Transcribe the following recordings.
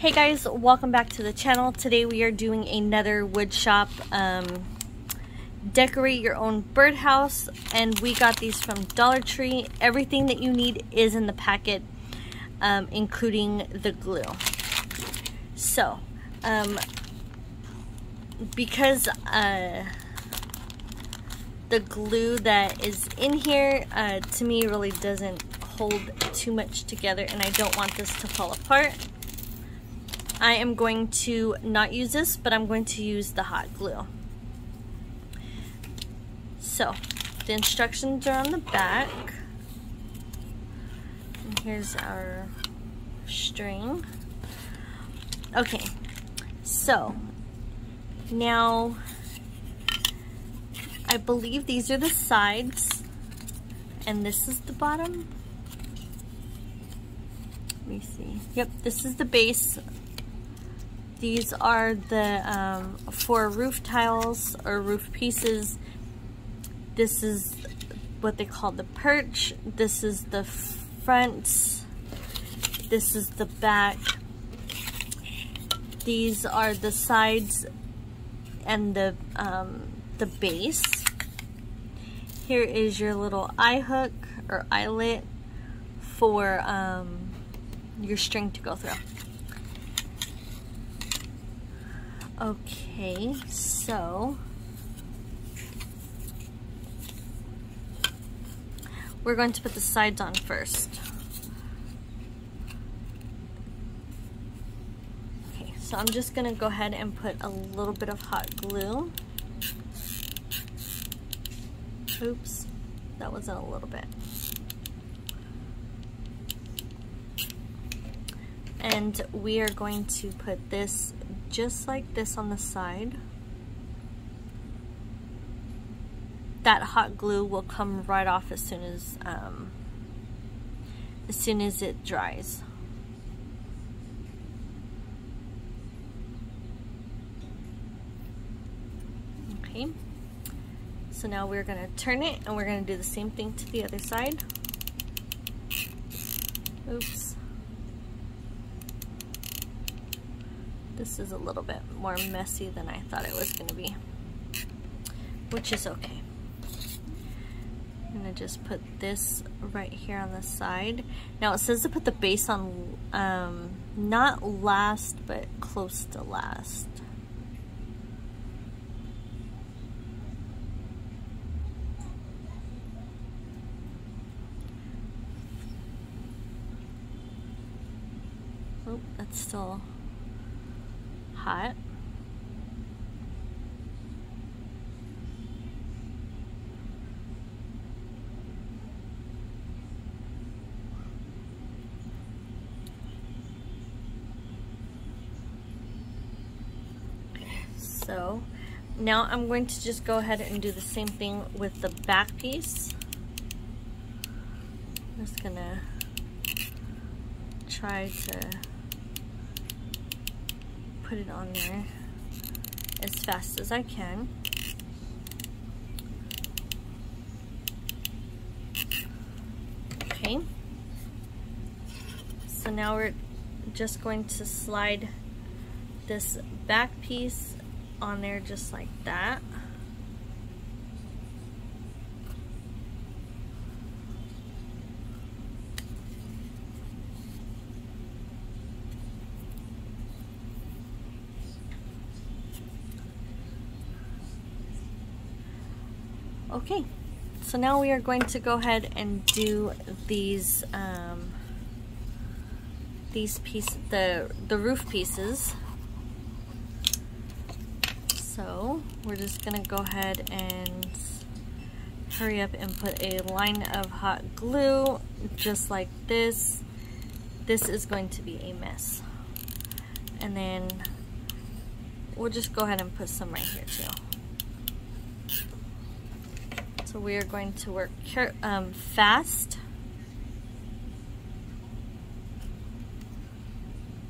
Hey guys, welcome back to the channel. Today we are doing another wood shop um, decorate your own birdhouse and we got these from Dollar Tree. Everything that you need is in the packet um, including the glue. So, um, because uh, the glue that is in here uh, to me really doesn't hold too much together and I don't want this to fall apart I am going to not use this, but I'm going to use the hot glue. So, the instructions are on the back. And here's our string. Okay, so now I believe these are the sides and this is the bottom. Let me see. Yep, this is the base these are the um, four roof tiles or roof pieces. This is what they call the perch. This is the front. This is the back. These are the sides and the, um, the base. Here is your little eye hook or eyelet for um, your string to go through. Okay, so we're going to put the sides on first. Okay, so I'm just gonna go ahead and put a little bit of hot glue. Oops, that wasn't a little bit. And we are going to put this just like this on the side. That hot glue will come right off as soon as um, as soon as it dries. Okay, so now we're gonna turn it and we're gonna do the same thing to the other side. Oops. This is a little bit more messy than I thought it was gonna be, which is okay. I'm gonna just put this right here on the side. Now it says to put the base on, um, not last, but close to last. Oh, that's still hot. So now I'm going to just go ahead and do the same thing with the back piece. I'm just gonna try to put it on there as fast as I can. Okay. So now we're just going to slide this back piece on there just like that. Okay, so now we are going to go ahead and do these um, these pieces, the the roof pieces. So we're just gonna go ahead and hurry up and put a line of hot glue just like this. This is going to be a mess. And then we'll just go ahead and put some right here too. So we are going to work um, fast.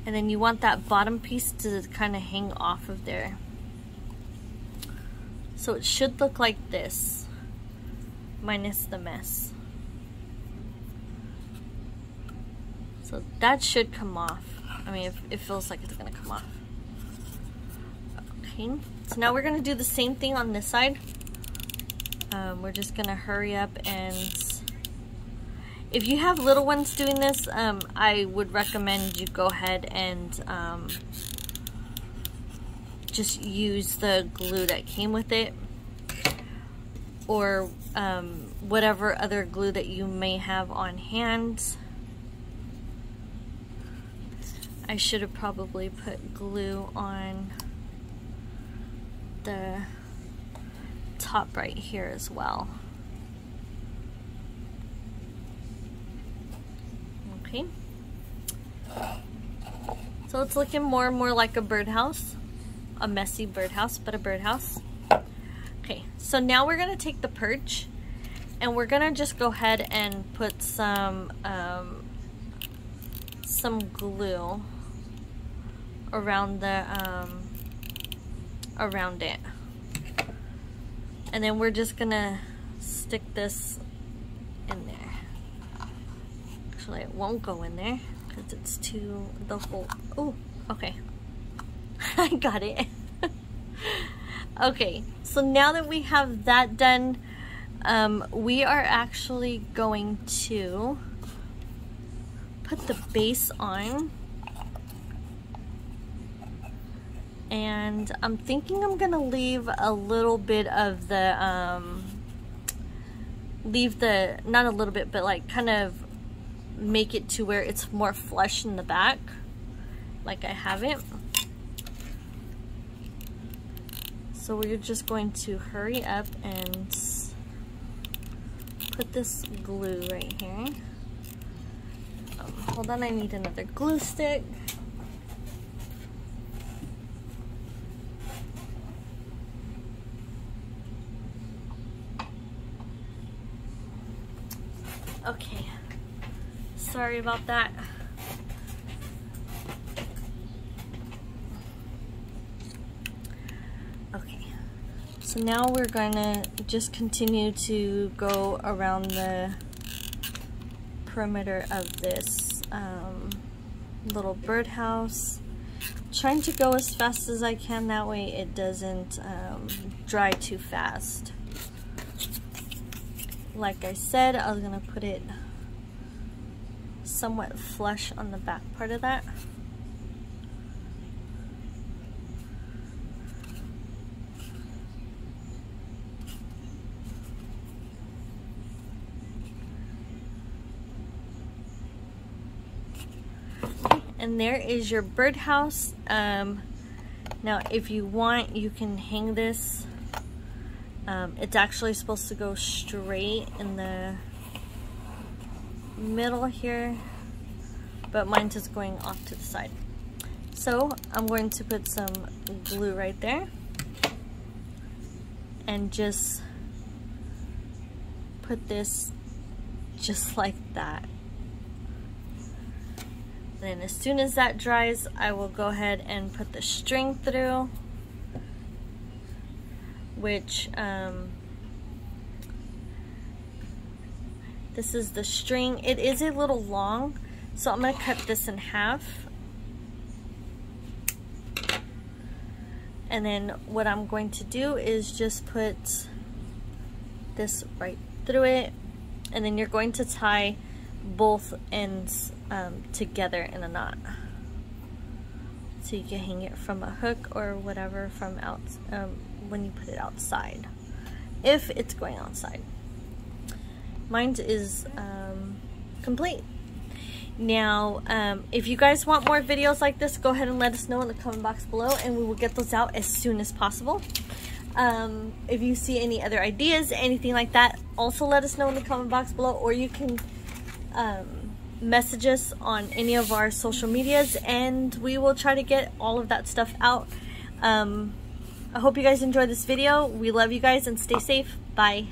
And then you want that bottom piece to kind of hang off of there. So it should look like this, minus the mess. So that should come off. I mean, it, it feels like it's gonna come off. Okay, so now we're gonna do the same thing on this side. Um, we're just gonna hurry up and if you have little ones doing this, um, I would recommend you go ahead and um, just use the glue that came with it or um, whatever other glue that you may have on hand. I should have probably put glue on the top right here as well. Okay. So it's looking more and more like a birdhouse. A messy birdhouse, but a birdhouse. Okay, so now we're gonna take the perch and we're gonna just go ahead and put some um, some glue around the um, around it and then we're just gonna stick this in there. Actually it won't go in there because it's too the whole oh okay. I got it. Okay so now that we have that done um, we are actually going to put the base on and I'm thinking I'm gonna leave a little bit of the um, leave the not a little bit but like kind of make it to where it's more flush in the back like I have it so we're just going to hurry up and put this glue right here. Um, hold on, I need another glue stick. Okay, sorry about that. Okay. So now we're gonna just continue to go around the perimeter of this um, little birdhouse. Trying to go as fast as I can, that way it doesn't um, dry too fast. Like I said, I was gonna put it somewhat flush on the back part of that. and there is your birdhouse. Um, now, if you want, you can hang this. Um, it's actually supposed to go straight in the middle here, but mine's just going off to the side. So I'm going to put some glue right there and just put this just like that. Then as soon as that dries, I will go ahead and put the string through, which um, this is the string. It is a little long, so I'm gonna cut this in half. And then what I'm going to do is just put this right through it. And then you're going to tie both ends um, together in a knot. So you can hang it from a hook or whatever from out um, when you put it outside, if it's going outside. Mine is um, complete. Now, um, if you guys want more videos like this, go ahead and let us know in the comment box below and we will get those out as soon as possible. Um, if you see any other ideas, anything like that, also let us know in the comment box below or you can um, message us on any of our social medias and we will try to get all of that stuff out. Um, I hope you guys enjoyed this video. We love you guys and stay safe. Bye.